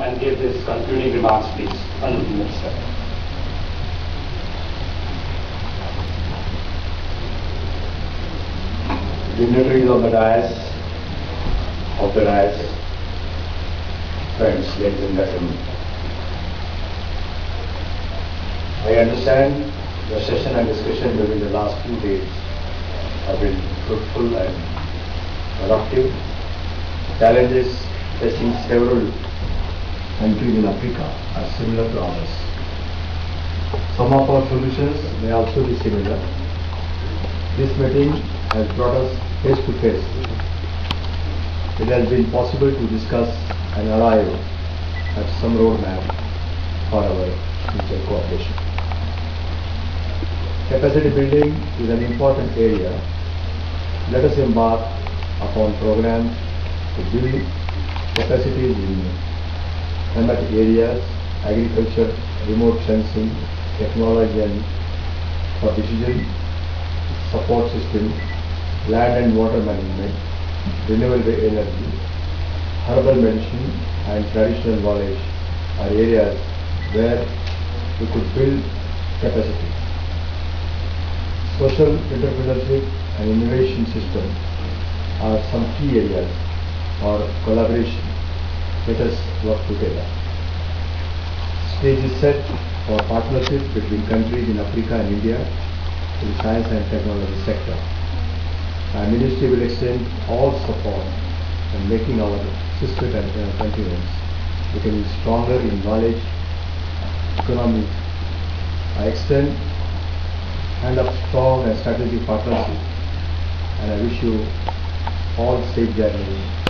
come and give his concluding remarks, please. Honorable Minister. dignitaries on the dais, of the dais, friends, ladies and gentlemen. I understand the session and discussion during the last few days have been fruitful and productive. Challenges facing several countries in Africa are similar to ours. Some of our solutions may also be similar. This meeting has brought us face to face. It has been possible to discuss and arrive at some roadmap for our future cooperation. Capacity building is an important area. Let us embark upon programs to build capacities in thematic areas, agriculture, remote sensing, technology and for decision support system, land and water management, renewable energy, herbal medicine and traditional knowledge are areas where we could build capacity. Social entrepreneurship and innovation system are some key areas for collaboration. Let us work together. Stage is set for partnership between countries in Africa and India in science and technology sector. Our ministry will extend all support in making our sister uh, continents becoming stronger in knowledge, economy. I extend hand of strong and strategic partnership and I wish you all safe journey